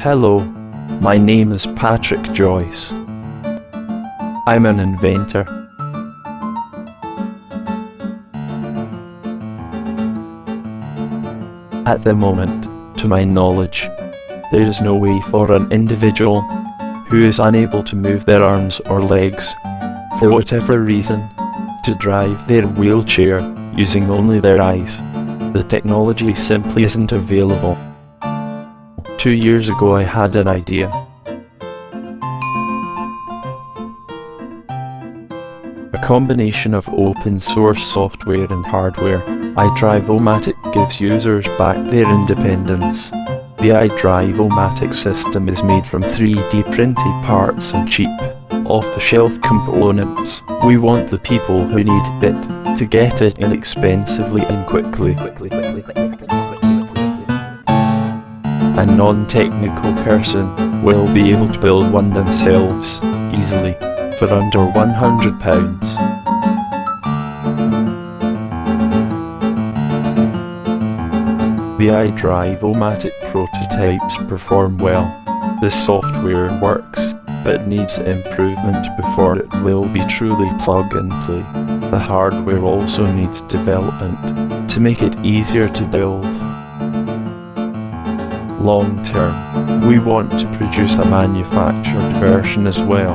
Hello, my name is Patrick Joyce. I'm an inventor. At the moment, to my knowledge, there is no way for an individual who is unable to move their arms or legs, for whatever reason, to drive their wheelchair using only their eyes. The technology simply isn't available. Two years ago I had an idea. A combination of open source software and hardware, Eyedrivomatic gives users back their independence. The Eyedrivomatic system is made from 3D printed parts and cheap, off-the-shelf components. We want the people who need it to get it inexpensively and quickly. A non-technical person will be able to build one themselves easily for under £100. The Eyedrivomatic prototypes perform well. The software works, but needs improvement before it will be truly plug and play. The hardware also needs development to make it easier to build. Long term, we want to produce a manufactured version as well.